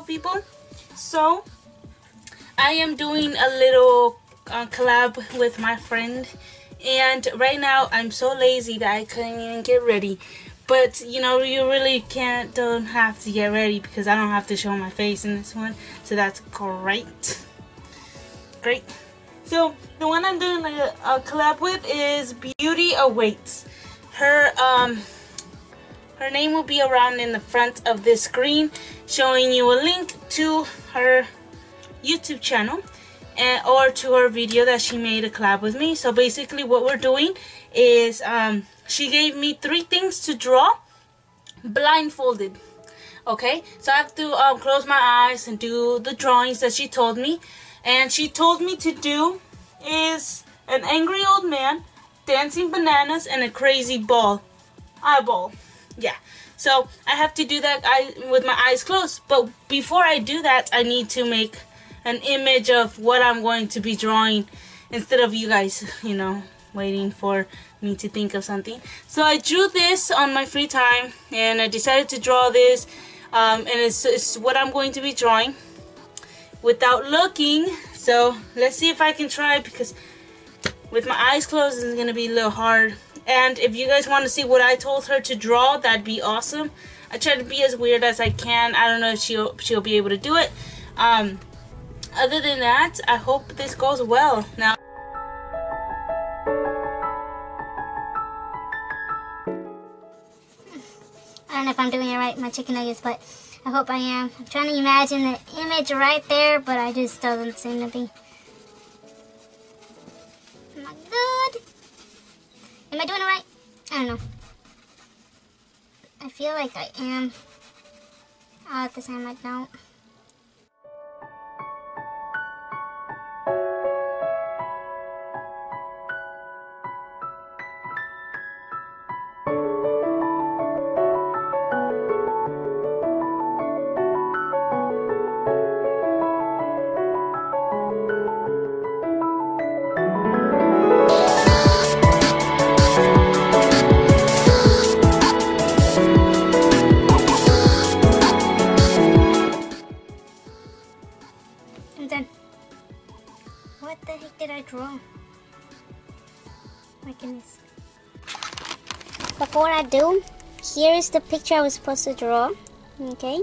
people. So I am doing a little uh, collab with my friend. And right now I'm so lazy that I couldn't even get ready. But you know you really can't don't have to get ready because I don't have to show my face in this one. So that's great. Great. So the one I'm doing a, a collab with is Beauty Awaits. Her um her name will be around in the front of this screen showing you a link to her YouTube channel and, or to her video that she made a collab with me. So basically what we're doing is um, she gave me three things to draw blindfolded. Okay, so I have to um, close my eyes and do the drawings that she told me. And she told me to do is an angry old man, dancing bananas, and a crazy ball. Eyeball. Yeah. So I have to do that I, with my eyes closed. But before I do that, I need to make an image of what I'm going to be drawing instead of you guys, you know, waiting for me to think of something. So I drew this on my free time and I decided to draw this um, and it's, it's what I'm going to be drawing without looking. So let's see if I can try because with my eyes closed it's going to be a little hard. And if you guys want to see what I told her to draw, that'd be awesome. I try to be as weird as I can. I don't know if she'll, she'll be able to do it. Um, other than that, I hope this goes well. Now, I don't know if I'm doing it right, my chicken nuggets, but I hope I am. I'm trying to imagine the image right there, but I just doesn't seem to be. Am I good? Am I doing it right? I don't know. I feel like I am. All at the same I don't. I'm done. What the heck did I draw? My goodness. Before I do, here is the picture I was supposed to draw. Okay.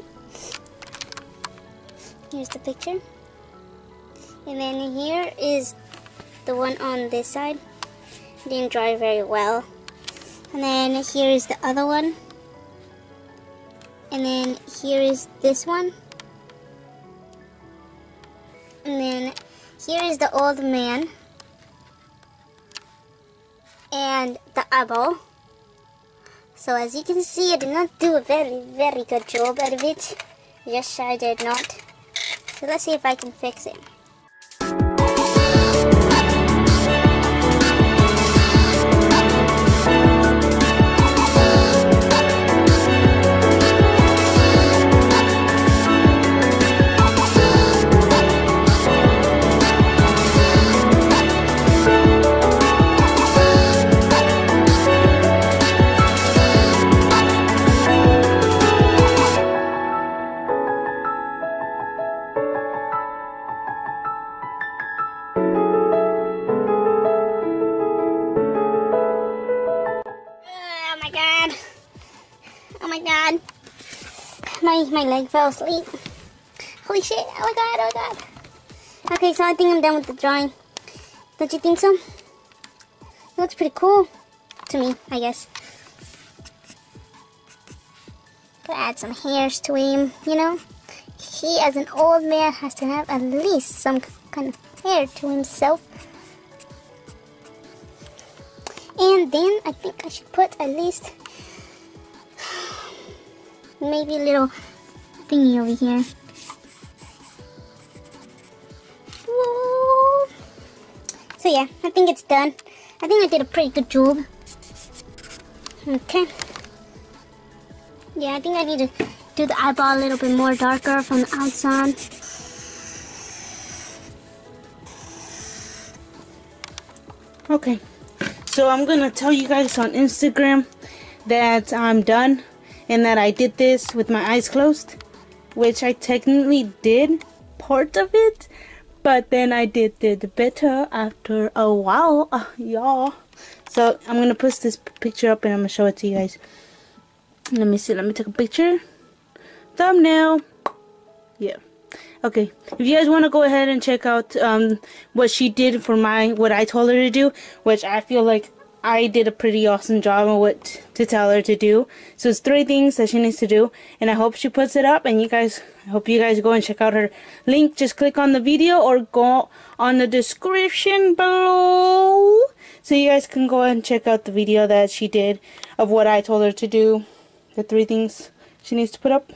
Here's the picture. And then here is the one on this side. Didn't draw it very well. And then here is the other one. And then here is this one. And then here is the old man. And the eyeball. So as you can see, I did not do a very, very good job out of it. Yes, I did not. So let's see if I can fix it. My my leg fell asleep. Holy shit. Oh my god, oh my god. Okay, so I think I'm done with the drawing. Don't you think so? It looks pretty cool. To me, I guess. Could add some hairs to him, you know? He, as an old man, has to have at least some kind of hair to himself. And then I think I should put at least maybe a little thingy over here. Whoa. So yeah, I think it's done. I think I did a pretty good job. Okay. Yeah, I think I need to do the eyeball a little bit more darker from the outside. okay. So I'm going to tell you guys on Instagram that I'm done and that I did this with my eyes closed. which I technically did part of it, but then I did did better after a while, uh, y'all. So I'm gonna post this picture up and I'm gonna show it to you guys. Let me see. Let me take a picture. Thumbnail. Yeah. Okay. If you guys want to go ahead and check out um, what she did for my what I told her to do, which I feel like I did a pretty awesome job of what to tell her to do. So it's three things that she needs to do, and I hope she puts it up. And you guys, I hope you guys go and check out her link. Just click on the video or go on the description below, so you guys can go and check out the video that she did of what I told her to do. The three things she needs to put up.